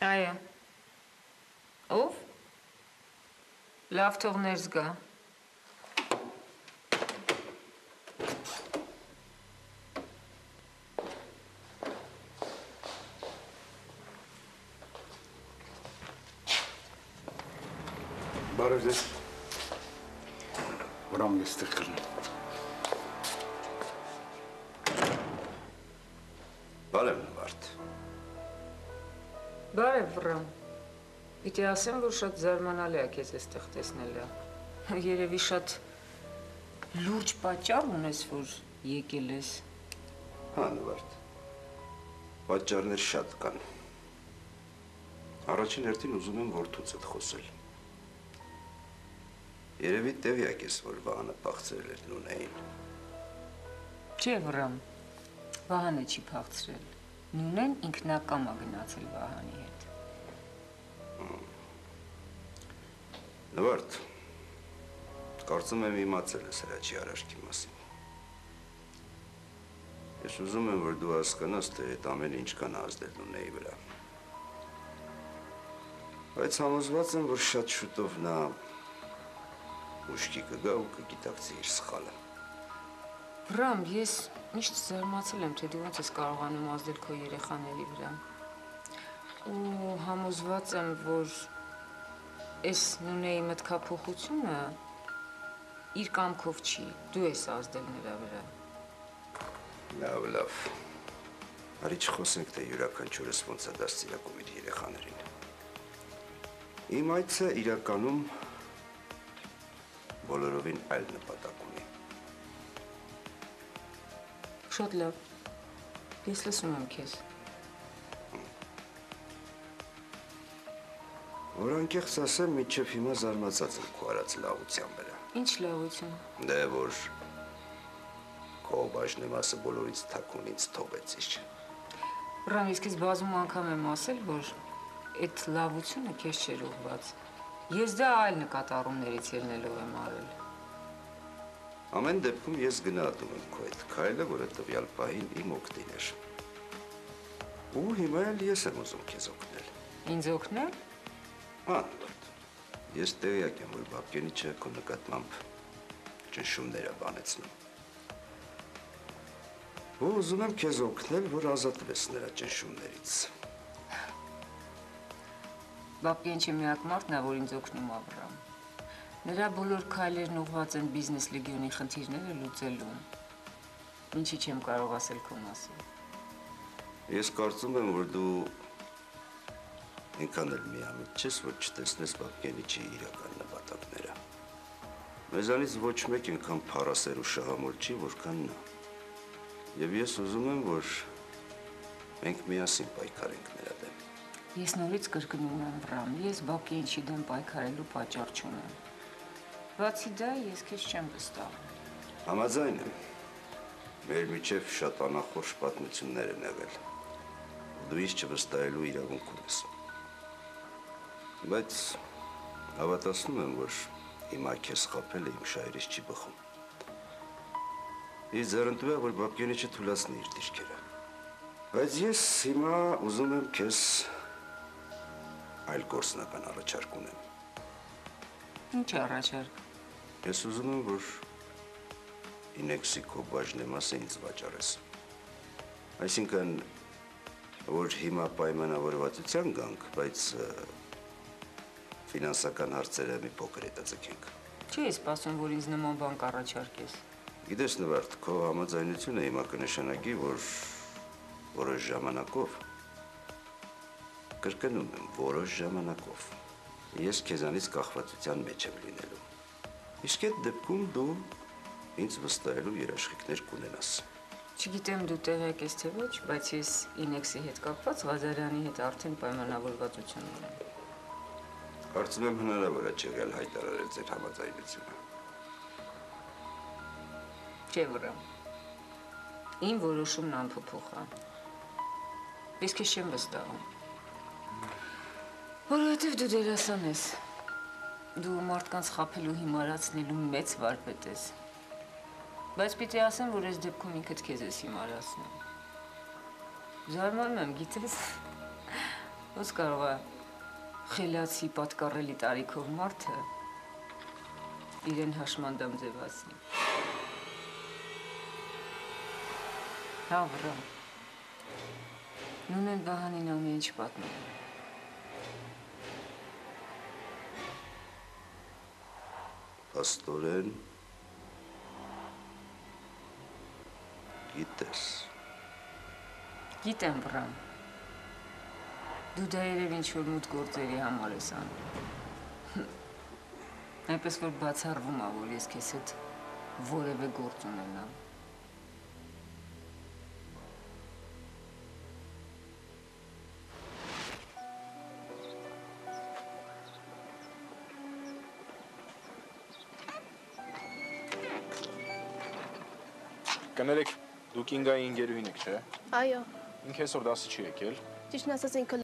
Aja. Of? Laftovnerska. Баров здесь. Врам здесь тыкрен. Баров. Բարև, վրամ։ Պիտի ասեմ, որ շատ զարմանալի է քեզ այստեղ տեսնելը։ Երևի շատ լուրջ պատճառ ունես, որ եկել ես։ Հա, Նվարդ։ Պատճառներ շատ կան։ Առաջին հերթին ուզում եմ որդուցդ խոսել։ Երևի տեղյակ ես, որ Վահանը փախցրել էր Նունեին։ Չէ, վրամ։ Վահանը չի փախցրել։ Նունեն ինքնակամ է գնացել Վահանի հետ։ Նվարդ, կարծում եմ իմացել ես հրաչի արարքի մասին։ Ես ուզում եմ, որ դու հասկանաս, թե այդ ամեն ինչ կան ազդել Նունեի վրա։ Բայց համոզված եմ, որ շատ շուտով նա ուշքի կգա ու կգիտակցի իր սխալը։ Վրամ, ես միշտ զարմացել եմ, թե դու ոնց ես կարողանում ազդել քո երեխաների վրա։ Ու համոզված եմ, որ այս նունեի մտքափոխությունը իր կամքով չի, դու ես ազդել նրա վրա։ Լավ, լավ։ Արի չխոսենք, թե յուրաքանչյուրս ոնց է դաստիարակում իր երեխաներին։ Իմ այցը իրականում բոլորովին այլ նպատակ ունի։ Շատ լավ։ Ես լսում եմ քեզ։ Որ անկեղծ ասեմ, միջև հիմա զարմացած եմ քո արած լավության վրա։ Ինչ լավություն։ Դե որ քո բաժնեմասը բոլորից թաքուն ինձ թողեցիր։ Վրամ, ես քեզ բազում անգամ եմ ասել, որ այդ լավությունը քեզ չէր ուղված։ Ես դա այլ նկատառումներից ելնելով եմ արել։ Ամեն դեպքում ես գնահատում եմ քո այդ քայլը, որը տվյալ պահին իմ օգտին էր։ Ու հիմա էլ ես եմ ուզում քեզ օգնել։ Ինձ օգնել։ Անվատ։ Ես տեղյակ եմ, որ Բաբկենիչը քո նկատմամբ ճնշումներ է բանեցնում։ Ու ուզում եմ քեզ օգնել, որ ազատվես նրա ճնշումներից։ Բաբկեն չի միակ մարդն է, որ ինձ օգնում է վրամ։ Նրա բոլոր քայլերն ուղղված են բիզնես լեգիոնի խնդիրները լուծելուն։ Ինչի չեմ կարող ասել քո մասին։ Ես կարծում եմ, որ դու այնքան էլ միամիտ չես, որ չտեսնես Բաբկենիչի իրական նպատակները։ Մեզանից ոչ մեկ այնքան փառասեր ու շահամոլ չի, որքան նա։ Եվ ես ուզում եմ, որ մենք միասին պայքարենք նրա դեմ։ Ես նորից կրկնում եմ վրամ, ես Բաբկենչի դեմ պայքարելու պատճառ չունեմ։ Բացի դա, ես քեզ չեմ վստահում։ Համաձայն եմ։ Մեր միջև շատ անախորժ պատմություններ են եղել։ Դու ինձ չվստահելու իրավունք ունես։ Բայց հավատացնում եմ, որ հիմա քեզ խապելը իմ շայրից չի բխում։ Ես ձեռնտու եմ, որ Բաբկենիչը թույլատնի իր դիրքերը։ Բայց ես հիմա ուզում եմ քեզ այլ գործնական առաջարկ ունեմ։ Ինչ առաջարկ։ Ես ուզում եմ, որ ինեքսիկո բաժնեմասը ինձ վաճառես։ Այսինքն, որ հիմա պայմանավորվածության գանք, բայց ֆինանսական հարցերը մի փոքր հետաձգենք։ Չի սպասում, որ ինձ նման բան կառաջարկես։ Գիտես Նվարդ, քո համաձայնությունը հիմա կնշանակի, որ որոշ ժամանակով կրկնում եմ, որոշ ժամանակով ես քեզանից կախվածության մեջ եմ լինելու։ Իսկ այդ դեպքում դու ինձ վստահելու երաշխիքներ կունենաս։ Չգիտեմ դու տեղյակ ես թե ոչ, բայց ես Ինեքսի հետ կապված Ղազարյանի հետ արդեն պայմանավորվածություն ունեմ։ Կարծում եմ հնարավոր է չեղյալ հայտարարել ձեր համաձայնությունը։ Չէ վրա։ Իմ որոշումն անփոփոխ է։ Ես քեզ չեմ վստահում։ Որովհետև դու դերասան ես։ Դու մարդկանց խափելու հիմարացնելու մեծ վարպետ ես։ Բայց պիտի ասեմ, որ այս դեպքում ինքդ քեզ ես հիմարացնում։ Զարմանում եմ, գիտես, Ոնց կարող է խելացի պատկառելի տարիքով մարդը իրեն հաշմանդամ ձևացնի։ Հա, վրա։ Նունեն Վահանին ամեն ինչ պատմել։ է։ Աստորեն գիտես։ Գիտեմ, վրան։ Դու դա երև ինչ որ մութ գործերի համար ես անում։ Այնպես որ բացառվում է, որ ես քեզ հետ որևէ գործ ունենամ։ Կներեք, դուք ինգայի ինգերուհին եք, չէ՞։ Այո, Ինքը այսօր դասի չի եկել։ ճիշտն ասած ինքը